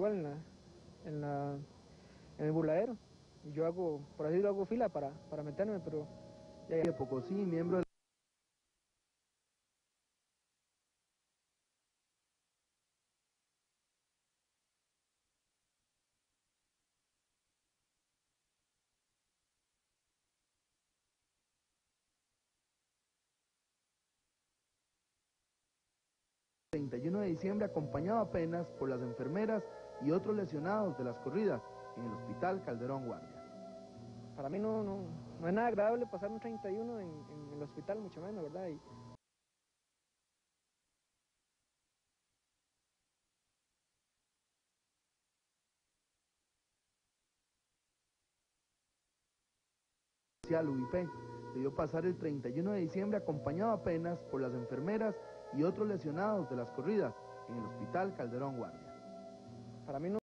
igual en, la, en, la, en el burladero. Yo hago, por así decirlo, hago fila para, para meterme, pero ya, de Pocosí, miembro de el 31 de diciembre acompañado apenas por las enfermeras y otros lesionados de las corridas en el Hospital Calderón Guardia. para mí no, no, no es nada agradable pasar un 31 en, en el hospital, mucho menos, ¿verdad? Y, UIP debió pasar el 31 de diciembre acompañado apenas por las enfermeras y otros lesionados de las corridas en el Hospital Calderón Guardia. Para mí no